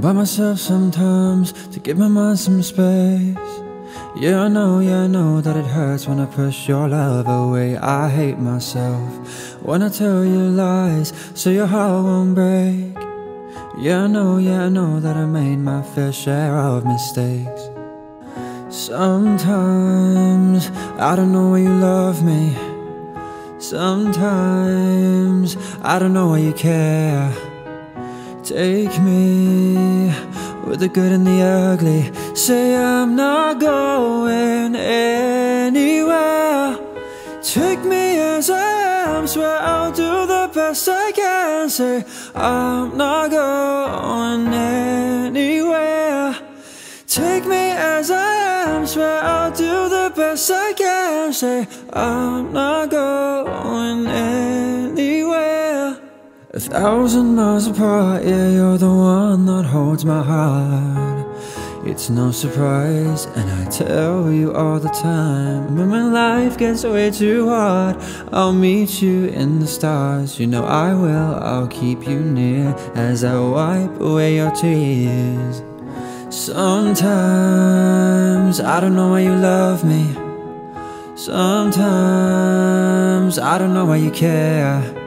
by myself sometimes to give my mind some space. Yeah, I know, yeah, I know that it hurts when I push your love away. I hate myself when I tell you lies so your heart won't break. Yeah, I know, yeah, I know that I made my fair share of mistakes. Sometimes I don't know why you love me. Sometimes I don't know why you care. Take me with the good and the ugly. Say I'm not going anywhere. Take me as I am, swear I'll do the best I can. Say I'm not going anywhere. Take me as I am, swear I'll do the best I can. Say I'm not going thousand miles apart, yeah, you're the one that holds my heart. It's no surprise, and I tell you all the time. When my life gets way too hard, I'll meet you in the stars. You know I will, I'll keep you near as I wipe away your tears. Sometimes I don't know why you love me. Sometimes I don't know why you care.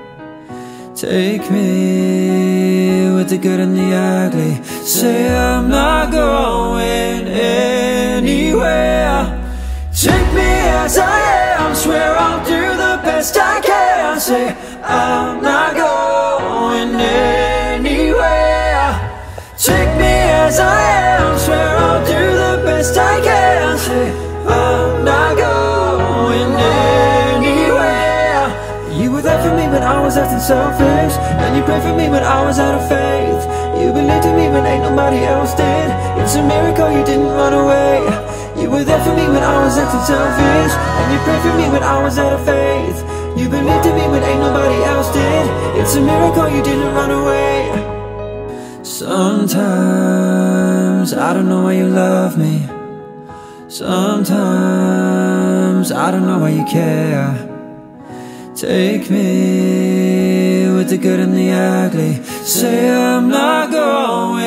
Take me with the good and the ugly. Say I'm not going anywhere. Take me as I am. Swear I'll do the best I can. Say I'm I was acting selfish And you prayed for me when I was out of faith. You believed in me when ain't nobody else did. It's a miracle you didn't run away. You were there for me when I was acting selfish And you prayed for me when I was out of faith. You believed in me when ain't nobody else did. It's a miracle you didn't run away. Sometimes I don't know why you love me. Sometimes I don't know why you care Take me with the good and the ugly. Say I'm not going